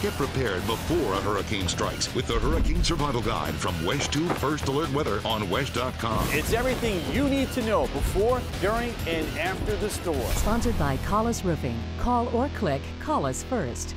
Get prepared before a hurricane strikes with the Hurricane Survival Guide from WESH 2 First Alert Weather on WESH.com. It's everything you need to know before, during, and after the storm. Sponsored by Collis Roofing. Call or click Call us first.